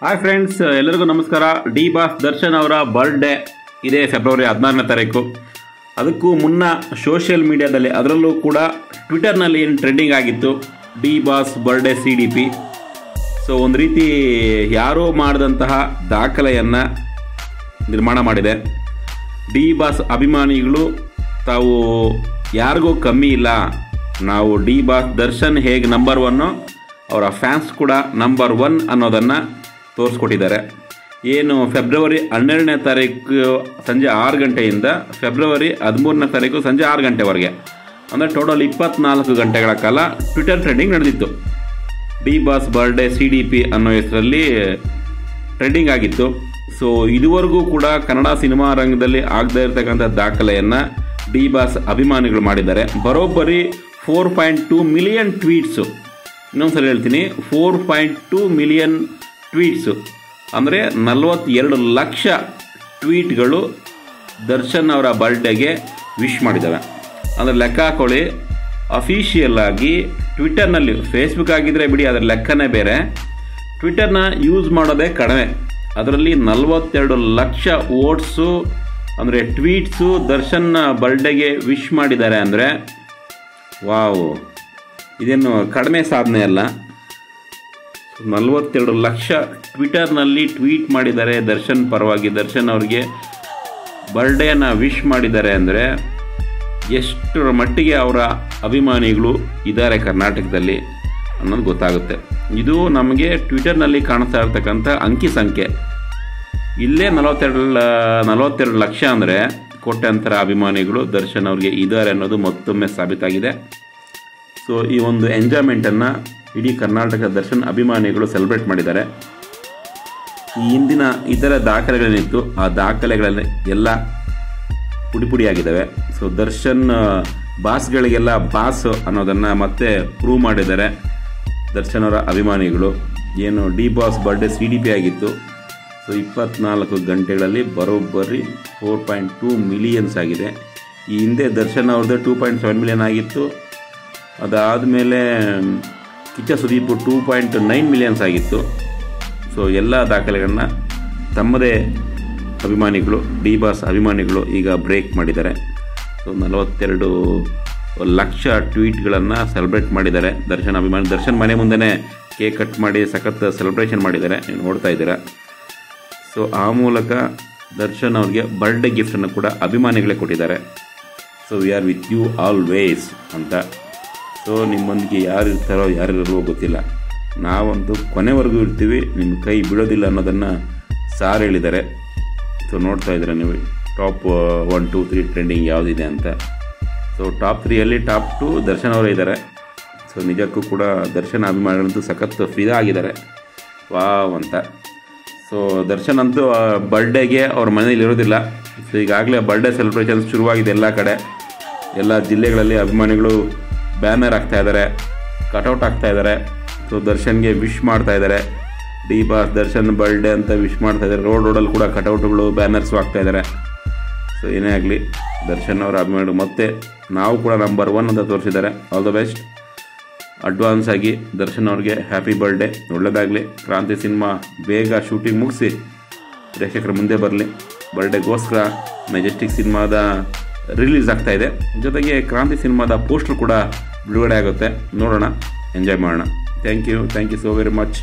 Hi friends ಎಲ್ಲರಿಗೂ ನಮಸ್ಕಾರ. D boss Darshan ಅವರ ಬರ್ಡೇ ಇದೆ ಫೆಬ್ರವರಿ ಹದಿನಾರನೇ ತಾರೀಕು. ಅದಕ್ಕೂ ಮುನ್ನ ಸೋಷಿಯಲ್ ಮೀಡಿಯಾದಲ್ಲಿ ಅದರಲ್ಲೂ ಕೂಡ ಟ್ವಿಟರ್ನಲ್ಲಿ ಏನು ಟ್ರೆಂಡಿಂಗ್ ಆಗಿತ್ತು D boss birthday C D P so ಒಂದು ರೀತಿ ಯಾರೋ ಮಾಡಿದಂತಹ ದಾಖಲೆಯನ್ನು ನಿರ್ಮಾಣ ಮಾಡಿದೆ. ಡಿ ಬಾಸ್ ಅಭಿಮಾನಿಗಳು, ತಾವು ಯಾರಿಗೂ ಕಮ್ಮಿ ಇಲ್ಲ. ನಾವು ಡಿ ಬಾಸ್ ದರ್ಶನ್ ಹೇಗೆ ನಂಬರ್ ಒನ್ನು ಅವರ ಫ್ಯಾನ್ಸ್ ಕೂಡ ನಂಬರ್ ಒನ್ ಅನ್ನೋದನ್ನು ತೋರಿಸ್ಕೊಟ್ಟಿದ್ದಾರೆ. ಏನು ಫೆಬ್ರವರಿ ಹನ್ನೆರಡನೇ ತಾರೀಕು ಸಂಜೆ ಆರು ಗಂಟೆಯಿಂದ ಫೆಬ್ರವರಿ ಹದಿಮೂರನೇ ತಾರೀಕು ಸಂಜೆ ಆರು ಗಂಟೆವರೆಗೆ. ಅಂದರೆ ಟೋಟಲ್ ಇಪ್ಪತ್ನಾಲ್ಕು ಗಂಟೆಗಳ ಕಾಲ ಟ್ವಿಟರ್ ಟ್ರೆಂಡಿಂಗ್ ನಡೆದಿತ್ತು. D boss birthday C D P ಅನ್ನೋ ಹೆಸರಲ್ಲಿ ಟ್ರೆಂಡಿಂಗ್ ಆಗಿತ್ತು. ಸೊ ಇದುವರೆಗೂ ಕೂಡ ಕನ್ನಡ ಸಿನಿಮಾ ರಂಗದಲ್ಲಿ ಆಗದೇ ಇರತಕ್ಕಂಥ ದಾಖಲೆಯನ್ನು ಡಿ ಬಾಸ್ ಅಭಿಮಾನಿಗಳು ಮಾಡಿದ್ದಾರೆ. ಬರೋಬ್ಬರಿ four point two million tweets ಇನ್ನೊಂದ್ಸಲ ಹೇಳ್ತೀನಿ. Four point two million tweets. ಅಂದರೆ ನಲವತ್ತೆರಡು ಲಕ್ಷ ಟ್ವೀಟ್ಗಳು ದರ್ಶನ್ ಅವರ ಬರ್ಡೇಗೆ ವಿಶ್ ಮಾಡಿದ್ದಾವೆ. ಅಂದರೆ ಲೆಕ್ಕ ಹಾಕೊಳ್ಳಿ. ಅಫಿಷಿಯಲ್ ಆಗಿ ಟ್ವಿಟರ್ನಲ್ಲಿ ಫೇಸ್ಬುಕ್ ಆಗಿದ್ದರೆ ಬಿಡಿ, ಅದರ ಲೆಕ್ಕನೇ ಬೇರೆ. ಟ್ವಿಟರ್ನ ಯೂಸ್ ಮಾಡೋದೇ ಕಡಿಮೆ. ಅದರಲ್ಲಿ ನಲವತ್ತೆರಡು ಲಕ್ಷ ಓಟ್ಸು ಅಂದರೆ ಟ್ವೀಟ್ಸು ದರ್ಶನ್ನ ಬರ್ಡೇಗೆ ವಿಶ್ ಮಾಡಿದ್ದಾರೆ ಅಂದರೆ, ವಾವು. ಇದೇನು ಕಡಿಮೆ ಸಾಧನೆ ಅಲ್ಲ. ನಲವತ್ತೆರಡು ಲಕ್ಷ ಟ್ವಿಟರ್ನಲ್ಲಿ ಟ್ವೀಟ್ ಮಾಡಿದ್ದಾರೆ ದರ್ಶನ್ ಪರವಾಗಿ. ದರ್ಶನ್ ಅವ್ರಿಗೆ ಬರ್ಡೇನ ವಿಶ್ ಮಾಡಿದ್ದಾರೆ ಅಂದರೆ ಎಷ್ಟರ ಮಟ್ಟಿಗೆ ಅವರ ಅಭಿಮಾನಿಗಳು ಇದ್ದಾರೆ ಕರ್ನಾಟಕದಲ್ಲಿ ಅನ್ನೋದು ಗೊತ್ತಾಗುತ್ತೆ. ಇದು ನಮಗೆ ಟ್ವಿಟರ್ನಲ್ಲಿ ಕಾಣಿಸ್ತಾ ಇರ್ತಕ್ಕಂಥ ಅಂಕಿ ಸಂಖ್ಯೆ. ಇಲ್ಲೇ ನಲವತ್ತೆರಡು ನಲವತ್ತೆರಡು ಲಕ್ಷ ಅಂದರೆ ಕೋಟ್ಯಾಂತರ ಅಭಿಮಾನಿಗಳು ದರ್ಶನ್ ಅವ್ರಿಗೆ ಇದ್ದಾರೆ ಅನ್ನೋದು ಮತ್ತೊಮ್ಮೆ ಸಾಬೀತಾಗಿದೆ. ಸೊ ಈ ಒಂದು ಎಂಜಾಯ್ಮೆಂಟನ್ನು ಇಡೀ ಕರ್ನಾಟಕ ದರ್ಶನ್ ಅಭಿಮಾನಿಗಳು ಸೆಲೆಬ್ರೇಟ್ ಮಾಡಿದ್ದಾರೆ. ಈ ಹಿಂದಿನ ಇತರ ದಾಖಲೆಗಳೇನಿತ್ತು, ಆ ದಾಖಲೆಗಳಲ್ಲಿ ಎಲ್ಲ ಪುಡಿ ಪುಡಿಯಾಗಿದ್ದಾವೆ ಸೊ ದರ್ಶನ್ ಬಾಸ್ಗಳಿಗೆಲ್ಲ ಬಾಸ್ ಅನ್ನೋದನ್ನು ಮತ್ತೆ ಪ್ರೂವ್ ಮಾಡಿದ್ದಾರೆ. ದರ್ಶನ್ ಅವರ ಅಭಿಮಾನಿಗಳು. ಏನು, D boss birthday C D P ಆಗಿತ್ತು. ಸೊ ಇಪ್ಪತ್ನಾಲ್ಕು ಗಂಟೆಗಳಲ್ಲಿ ಬರೋಬ್ಬರಿ ಫೋರ್ ಪಾಯಿಂಟ್ ಟೂ ಮಿಲಿಯನ್ಸ್ ಆಗಿದೆ. ಈ ಹಿಂದೆ ದರ್ಶನ್ ಅವ್ರದ್ದು ಟೂ ಪಾಯಿಂಟ್ ಸೆವೆನ್ ಮಿಲಿಯನ್ ಆಗಿತ್ತು. ಅದಾದಮೇಲೆ Kichcha Sudeep two point nine millions ಆಗಿತ್ತು. ಸೊ ಎಲ್ಲ ದಾಖಲೆಗಳನ್ನ ತಮ್ಮದೇ ಅಭಿಮಾನಿಗಳು ಡಿ ಬಾಸ್ ಅಭಿಮಾನಿಗಳು ಈಗ ಬ್ರೇಕ್ ಮಾಡಿದ್ದಾರೆ. ಸೊ ನಲವತ್ತೆರಡು ಲಕ್ಷ ಟ್ವೀಟ್ಗಳನ್ನು ಸೆಲೆಬ್ರೇಟ್ ಮಾಡಿದ್ದಾರೆ. ದರ್ಶನ್ ಅಭಿಮಾನಿ, ದರ್ಶನ್ ಮನೆ ಮುಂದೆನೇ ಕೇಕ್ ಕಟ್ ಮಾಡಿ ಸಖತ್ ಸೆಲೆಬ್ರೇಷನ್ ಮಾಡಿದ್ದಾರೆ. ನೀವು ನೋಡ್ತಾ ಇದ್ದೀರಾ. ಸೊ ಆ ಮೂಲಕ ದರ್ಶನ್ ಅವ್ರಿಗೆ ಬರ್ಡೇ ಗಿಫ್ಟನ್ನು ಕೂಡ ಅಭಿಮಾನಿಗಳೇ ಕೊಟ್ಟಿದ್ದಾರೆ. So we are with you always ಅಂತ. ಸೊ ನಿಮ್ಮೊಂದಿಗೆ ಯಾರು ಇರ್ತಾರೋ ಯಾರಿರೋ ಗೊತ್ತಿಲ್ಲ. ನಾವಂತೂ ಕೊನೆವರೆಗೂ ಇರ್ತೀವಿ ನಿಮ್ಮ ಕೈ ಬಿಡೋದಿಲ್ಲ ಅನ್ನೋದನ್ನು ಸಾರ್ ಹೇಳಿದ್ದಾರೆ. ಸೊ ನೋಡ್ತಾ ಇದ್ದೀರ ನೀವು, top one two three trending ಯಾವುದಿದೆ ಅಂತ. ಸೊ ಟಾಪ್ ತ್ರೀಯಲ್ಲಿ ಟಾಪ್ ಟು ದರ್ಶನ್ ಅವರೇ ಇದ್ದಾರೆ. ಸೊ ನಿಜಕ್ಕೂ ಕೂಡ ದರ್ಶನ್ ಅಭಿಮಾನಿಗಳಂತೂ ಸಖತ್ ಫಿದಾ ಆಗಿದ್ದಾರೆ. ವಾವ್ ಅಂತ. ಸೊ ದರ್ಶನ್ ಅಂತೂ ಬರ್ಡೇಗೆ ಅವ್ರ ಮನೇಲಿ ಇರೋದಿಲ್ಲ. ಸೊ ಈಗಾಗಲೇ ಬರ್ಡೇ ಸೆಲೆಬ್ರೇಷನ್ಸ್ ಶುರುವಾಗಿದೆ ಎಲ್ಲ ಕಡೆ. ಎಲ್ಲ ಜಿಲ್ಲೆಗಳಲ್ಲಿ ಅಭಿಮಾನಿಗಳು ಬ್ಯಾನರ್ ಹಾಕ್ತಾ ಇದ್ದಾರೆ ಕಟೌಟ್ ಹಾಕ್ತಾ ಇದ್ದಾರೆ ಸೊ ದರ್ಶನ್ಗೆ ವಿಶ್ ಮಾಡ್ತಾ ಇದ್ದಾರೆ ಡಿ ಬಾಸ್ ದರ್ಶನ್ ಬರ್ಡೇ ಅಂತ ವಿಶ್ ಮಾಡ್ತಾ ಇದ್ದಾರೆ ರೋಡ್ ರೋಡಲ್ಲಿ ಕೂಡ ಕಟೌಟ್ಗಳು, ಬ್ಯಾನರ್ಸ್ ಹಾಕ್ತಾ ಇದ್ದಾರೆ ಸೊ ಏನೇ ಆಗಲಿ, ದರ್ಶನ್ ಅವರ ಅಭಿಮಾನಿಗಳು ಮತ್ತೆ ನಾವು ಕೂಡ ನಂಬರ್ ಒನ್ ಅಂತ ತೋರಿಸಿದ್ದಾರೆ. ಆಲ್ ದ ಬೆಸ್ಟ್ ಅಡ್ವಾನ್ಸ್ ಆಗಿ ದರ್ಶನ್ ಅವ್ರಿಗೆ ಹ್ಯಾಪಿ ಬರ್ಡೇ ಒಳ್ಳೆಯದಾಗಲಿ ಕ್ರಾಂತಿ ಸಿನಿಮಾ ಬೇಗ ಶೂಟಿಂಗ್ ಮುಗಿಸಿ, ಪ್ರೇಕ್ಷಕರ ಮುಂದೆ ಬರಲಿ. ಬರ್ಡೇಗೋಸ್ಕರ ಮೆಜೆಸ್ಟಿಕ್ ಸಿನಿಮಾದ ರಿಲೀಸ್ ಆಗ್ತಾ ಇದೆ. ಜೊತೆಗೆ ಕ್ರಾಂತಿ ಸಿನಿಮಾದ ಪೋಸ್ಟರ್ ಕೂಡ ಬಿಡುಗಡೆ ಆಗುತ್ತೆ. ನೋಡೋಣ, ಎಂಜಾಯ್ ಮಾಡೋಣ. Thank you thank you so very much